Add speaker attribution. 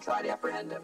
Speaker 1: try to apprehend him.